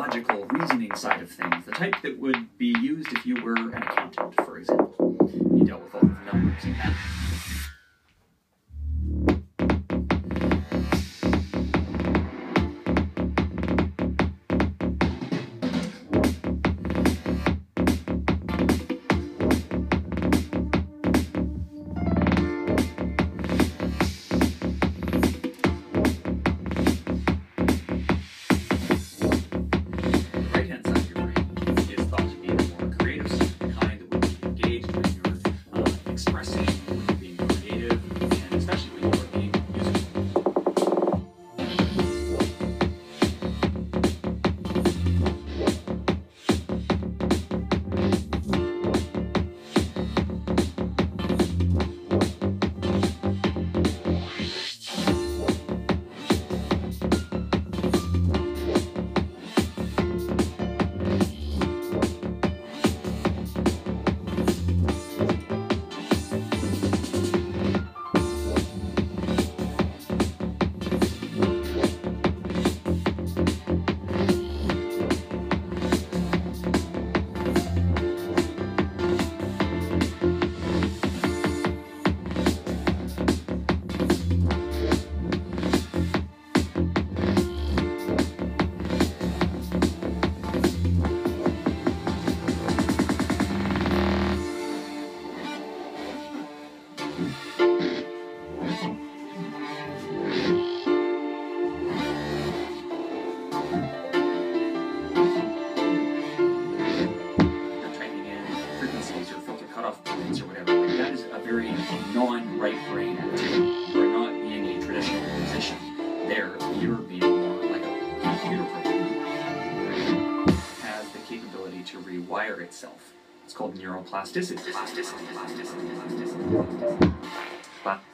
logical, reasoning side of things, the type that would be used if you were an accountant, for example. You dealt with all the numbers and math. Or whatever. Like that is a very non-right brain activity. You're not being a traditional musician. There, you're being more like a computer program. Has the capability to rewire itself. It's called neuroplasticity. Plasticity, plasticity, plasticity. Pla- it